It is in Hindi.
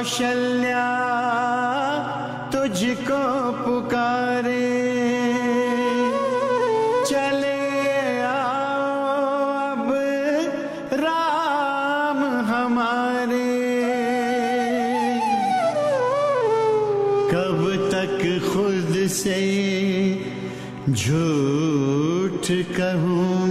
कौशल्या तुझको पुकारे। चले आओ अब राम हमारे। कब तक खुद से झूठ कहूँ?